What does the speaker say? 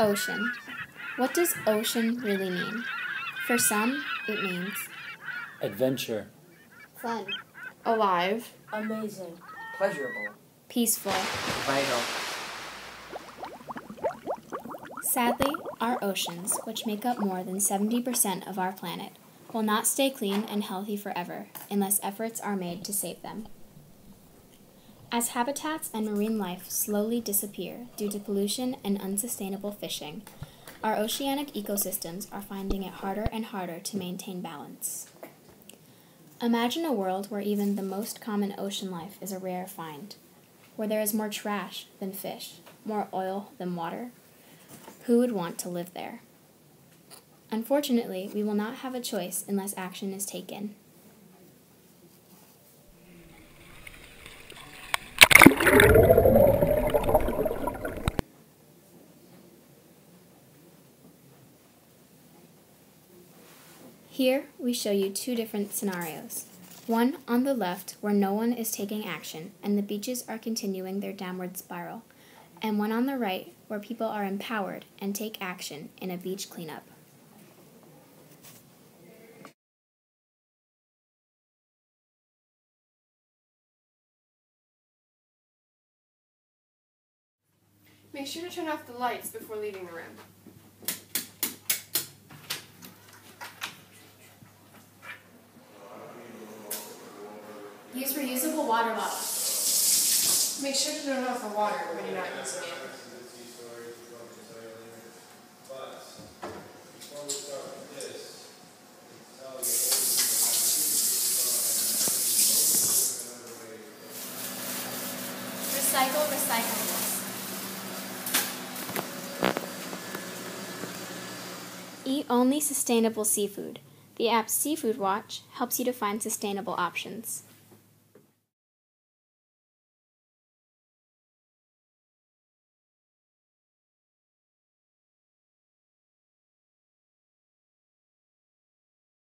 Ocean. What does ocean really mean? For some, it means Adventure. Fun. Alive. Amazing. Pleasurable. peaceful. Vital. Sadly, our oceans, which make up more than 70% of our planet, will not stay clean and healthy forever unless efforts are made to save them. As habitats and marine life slowly disappear due to pollution and unsustainable fishing, our oceanic ecosystems are finding it harder and harder to maintain balance. Imagine a world where even the most common ocean life is a rare find, where there is more trash than fish, more oil than water. Who would want to live there? Unfortunately, we will not have a choice unless action is taken. Here, we show you two different scenarios. One on the left, where no one is taking action and the beaches are continuing their downward spiral, and one on the right, where people are empowered and take action in a beach cleanup. Make sure to turn off the lights before leaving the room. Use reusable water bottles. Make sure to turn off the water when you're not using it. Recycle recyclables. Eat only sustainable seafood. The app Seafood Watch helps you to find sustainable options.